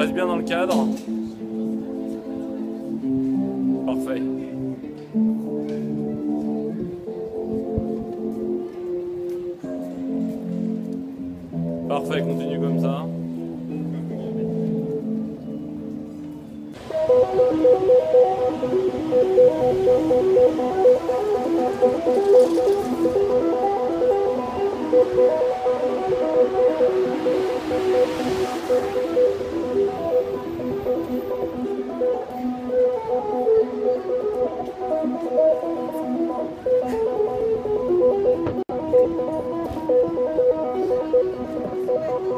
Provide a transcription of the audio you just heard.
Reste bien dans le cadre. Parfait. Parfait, continue comme ça.